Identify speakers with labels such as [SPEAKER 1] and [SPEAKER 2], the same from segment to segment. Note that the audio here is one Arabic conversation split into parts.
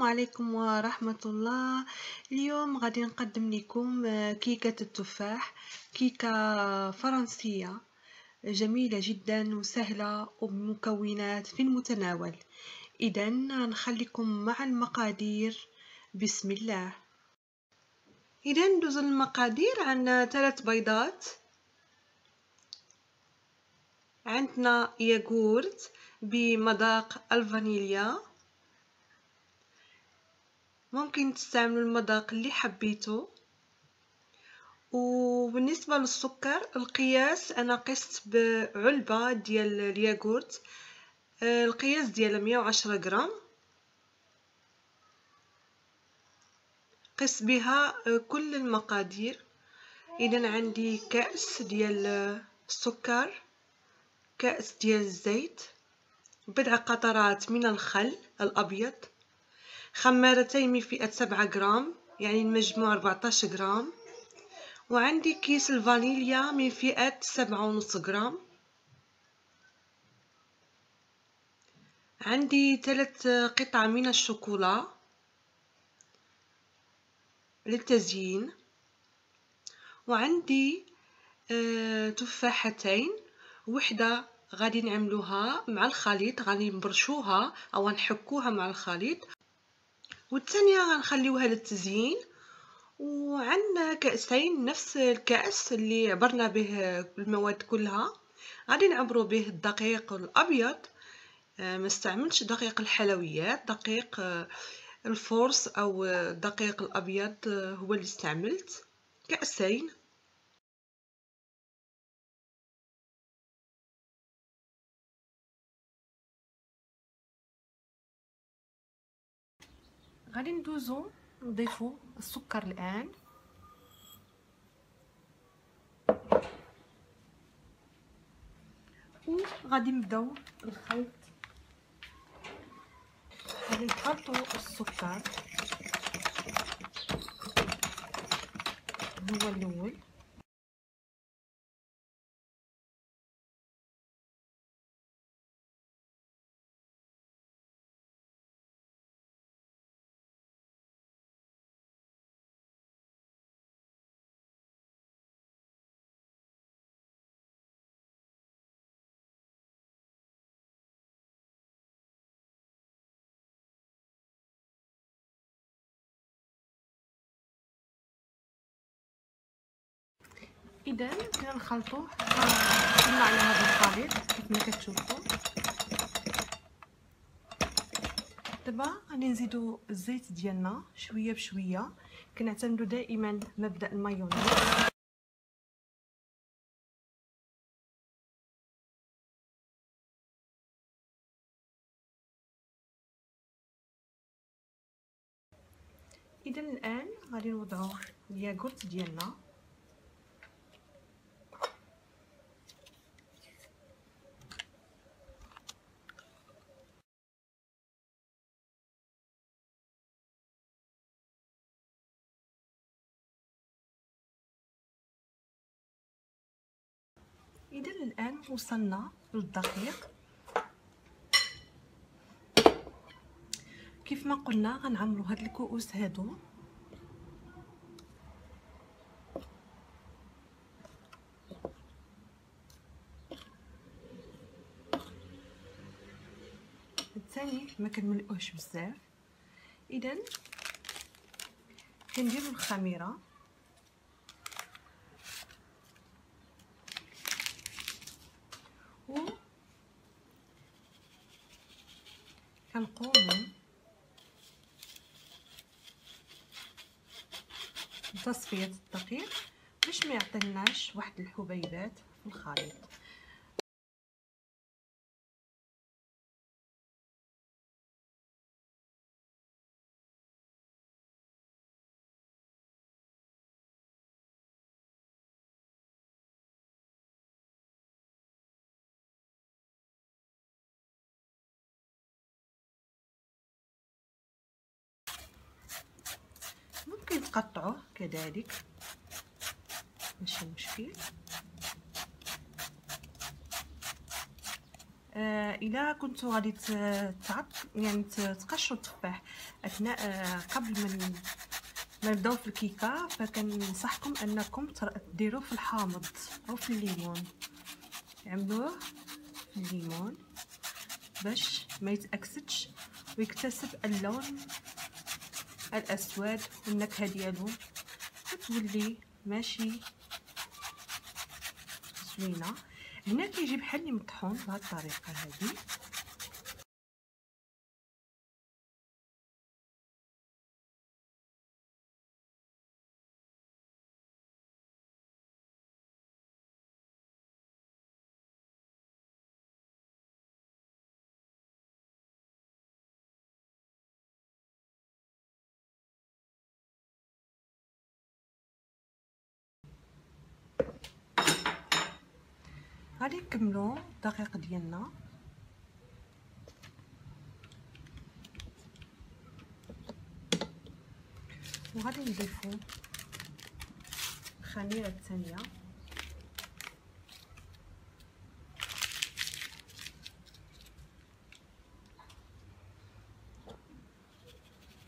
[SPEAKER 1] السلام عليكم ورحمة الله. اليوم غادي نقدم لكم كيكة التفاح كيكة فرنسية جميلة جدا وسهلة وبمكونات في المتناول. إذا نخليكم مع المقادير. بسم الله. إذا ندوز المقادير. عندنا ثلاث بيضات. عندنا ياغورت بمذاق الفانيليا. ممكن تستعملوا المذاق اللي حبيتو. وبالنسبة للسكر القياس أنا قست بعلبة ديال الياغورت. القياس ديالها 110 غرام. قس بها كل المقادير. إذا عندي كأس ديال السكر كأس ديال الزيت بضع قطرات من الخل الأبيض. خمارتين من فئة سبعة جرام يعني المجموع 14 جرام وعندي كيس الفانيليا من فئة سبعة ونص جرام عندي ثلاث قطع من الشوكولا. للتزيين. وعندي تفاحتين. وحدة غادي نعملوها مع الخليط غادي نبرشوها أو نحكوها مع الخليط. والثانيه غنخليوها للتزيين. وعندنا كأسين نفس الكأس اللي عبرنا به المواد كلها. غادي نعبروا به الدقيق الأبيض. ما استعملتش دقيق الحلويات. دقيق الفورس أو الدقيق الأبيض هو اللي استعملت. كأسين. غادي ندوزو نضيفو السكر الآن. وغادي نبداو الخلط. غادي نخلطو السكر. هو الأول. اذا كنا نخلطوه كنا على هذا الخليط كيف ما كتشوفوا دابا غادي نزيدو الزيت ديالنا شوية بشوية. كنعتمدوا دائما مبدأ المايونيز. اذا الآن غادي نوضعوا الياغورت ديالنا. اذا الآن وصلنا للدقيق. كيف ما قلنا غنعمروا هاد الكؤوس هادو. الثاني ما كنملئوهش بزاف. اذا كنديروا الخميرة. كنقوموا بتصفيه الدقيق باش ما يعطيناش واحد الحبيبات في الخليط. ممكن تقطعوه كذلك. ماشي مشكل. آه اذا كنتوا غادي تعط يعني تقشروا التفاح. أثناء آه قبل ما ما نبداو في الكيكة فكنصحكم أنكم ديروه في الحامض أو في الليمون. عملوه في الليمون باش ما يتأكسدش ويكتسب اللون الأسود والنكهه ديالو كتولي ماشي زوينة. هنا كيجي بحال مطحون بهذه الطريقة هذه غادي نكملو الدقيق ديالنا. وغادي نضيفو الخميره الثانية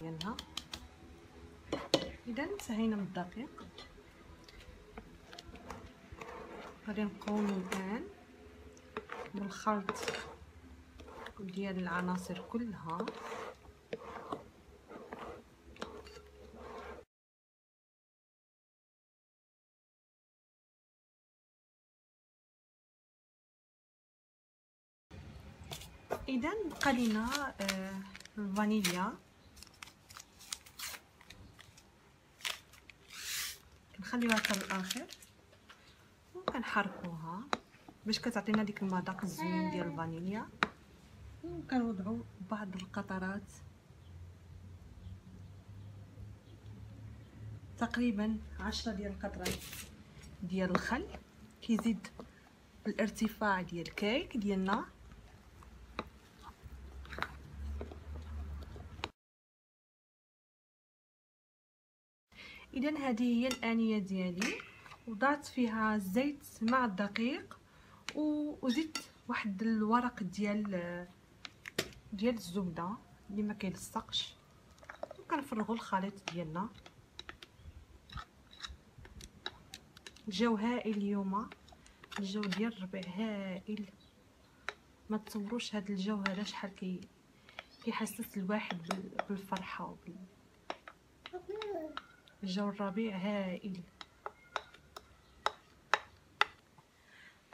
[SPEAKER 1] ديالها إذا انتهينا من الدقيق. غادي نقوم الان بالخلط ديال العناصر كلها. اذا بقى لينا آه الفانيليا. كنخليوها حتى الآخر وكنحركوها باش كتعطينا ديك المذاق الزوين ديال الفانيليا. وكنوضعوا بعض القطرات تقريبا عشرة ديال القطرات ديال الخل. كيزيد الارتفاع ديال الكيك ديالنا. اذا هذه هي الآنية ديالي. وضعت فيها الزيت مع الدقيق وزدت واحد الورق ديال ديال الزبدة اللي ما كيلصقش. وكنفرغوا الخليط ديالنا. الجو هائل اليوم. الجو ديال الربيع هائل. ما تصوروش هذا الجو هذا شحال كي كيحسس الواحد بالفرحة وبال الجو الربيع هائل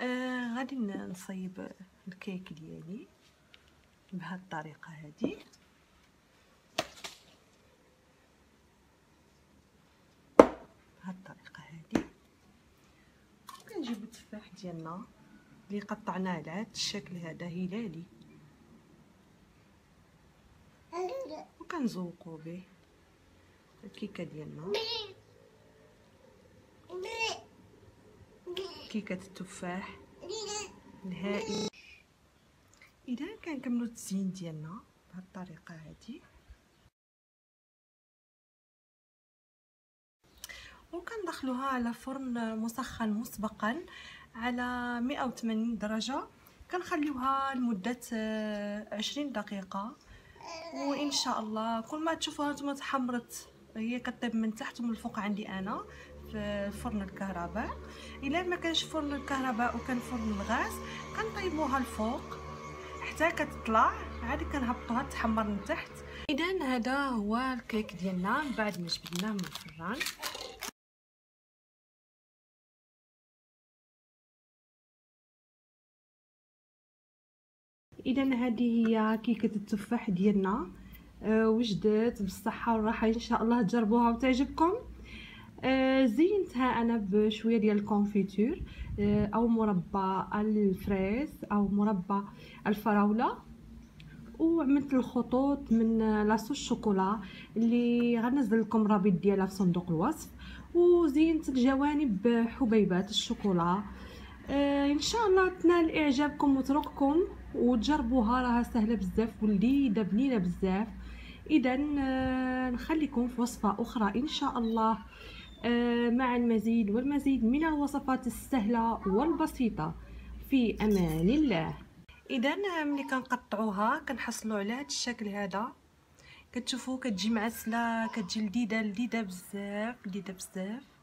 [SPEAKER 1] آه غادي نصيب الكيك ديالي بهذه الطريقة هذه بهذه الطريقة هذه كنجيب التفاح ديالنا اللي قطعناه على هذا الشكل هذا هلالي. وكنزوقو به الكيكة ديالنا. كيكة التفاح. الهائل إذا كنكملوا التزيين ديالنا بهذه الطريقة هذه وكندخلوها على فرن مسخن مسبقا على 180 درجة. كنخليوها لمدة 20 دقيقة. وإن شاء الله كل ما تشوفوها نتوما تحمرت هي كطيب من تحت ومن الفوق عندي أنا. في فرن الكهرباء. إلا ما كانش فرن الكهرباء وكان فرن الغاز كنطيبوها الفوق. حتى كتطلع عادي كنهبطوها تحمر من تحت. إذا هذا هو الكيك ديالنا. بعد ما جبدناه من الفران. إذا هذه هي كيكة التفاح ديالنا. أه وجدت بالصحة والراحة. إن شاء الله تجربوها وتعجبكم. آه زينتها أنا بشوية ديال ال confiture آه أو مربى الفريز أو مربى الفراولة. وعملت الخطوط من لاصو الشوكولا اللي غنزل لكم الرابط ديالها في صندوق الوصف. وزينت الجوانب بحبيبات الشوكولا. آه إن شاء الله تنال إعجابكم وترقكم وتجربوها راها سهلة بزاف ولذيذة بنينة بزاف. اذا آه نخليكم في وصفة أخرى إن شاء الله. آه، مع المزيد والمزيد من الوصفات السهلة والبسيطة. في أمان الله. إذا ملي كنقطعوها كنحصلوا على هذا الشكل هذا. كتشوفوا كتجي معسلة كتجي لذيذة لذيذة بزاف لذيذة بزاف.